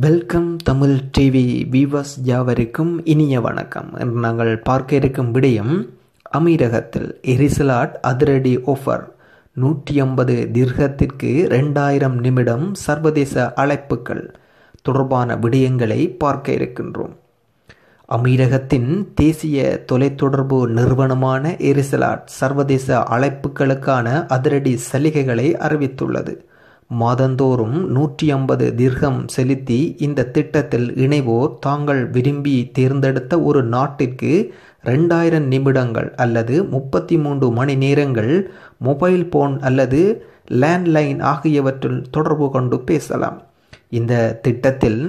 Welcome Tamil TV viewers யாவருக்கும் இனிய வணக்கம். என்று நாங்கள் பார்க்க இருக்கும் விடயம் அமீரகத்தில் எரிசலாட் அதிரடி ஆஃபர் நூற்றி ஐம்பது திர்கத்திற்கு ரெண்டாயிரம் நிமிடம் சர்வதேச அழைப்புகள் தொடர்பான விடயங்களை பார்க்க இருக்கின்றோம். அமீரகத்தின் தேசிய தொலைத்தொடர்பு நிறுவனமான எரிசலாட் சர்வதேச அழைப்புகளுக்கான அதிரடி சலுகைகளை அறிவித்துள்ளது. மாதந்தோறும் நூற்றி ஐம்பது திர்கம் செலுத்தி இந்த திட்டத்தில் இணைவோர் தாங்கள் விரும்பி தேர்ந்தெடுத்த ஒரு நாட்டிற்கு ரெண்டாயிரம் நிமிடங்கள் அல்லது முப்பத்தி மூன்று மணி நேரங்கள் மொபைல் போன் அல்லது லேண்ட்லைன் ஆகியவற்றில் தொடர்பு கொண்டு பேசலாம். இந்த திட்டத்தில்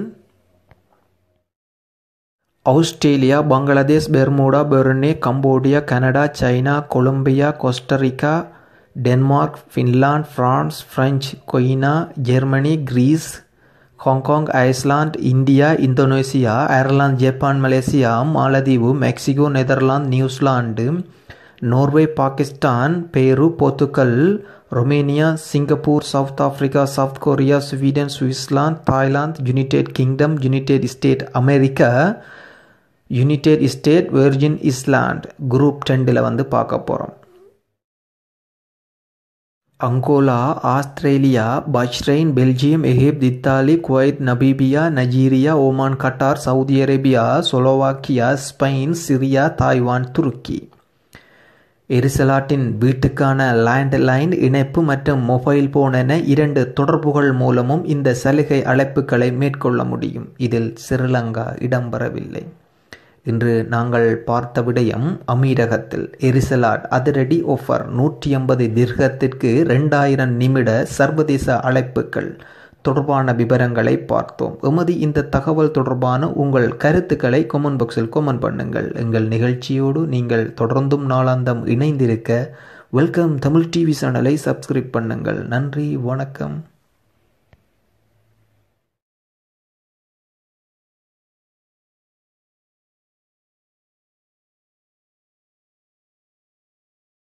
Australia Bangladesh Bermuda பெர்னே Cambodia Canada China Colombia Costa Rica Denmark Finland France French Guiana Germany Greece Hong Kong Iceland India Indonesia Ireland Japan Malaysia மாலதீவு Mexico Netherlands New Zealand Norway Pakistan Peru Portugal Romania Singapore South Africa South Korea Sweden Switzerland Thailand United Kingdom United State America United State Virgin Island group டெண்டில் வந்து பார்க்க போகிறோம் Angola Australia Bahrain Belgium Egypt Italy Kuwait Namibia Nigeria Oman Qatar Saudi Arabia Slovakia Spain Syria Taiwan துருக்கி. எரிசலாட்டின் வீட்டுக்கான landline இணைப்பு மற்றும் mobile phone என இரண்டு தொடர்புகள் மூலமும் இந்த சலுகை அழைப்புகளை மேற்கொள்ள முடியும். இதில் ஸ்ரீலங்கா இடம்பெறவில்லை. இன்று நாங்கள் பார்த்த விடயம் அமீரகத்தில். எரிசலாட் அதிரடி ஆஃபர் நூற்றி ஐம்பது திர்கத்திற்கு ரெண்டாயிரம் நிமிட சர்வதேச அழைப்புகள். தொடர்பான விவரங்களை பார்த்தோம். எமது இந்த தகவல் தொடர்பான உங்கள் கருத்துக்களை கொமெண்ட் பாக்ஸில் கொமெண்ட் பண்ணுங்கள். எங்கள் நிகழ்ச்சியோடு நீங்கள் தொடர்ந்தும் நாளாந்தம் இணைந்திருக்க வெல்கம் தமிழ் டிவி சேனலை சப்ஸ்கிரைப் பண்ணுங்கள். நன்றி வணக்கம்.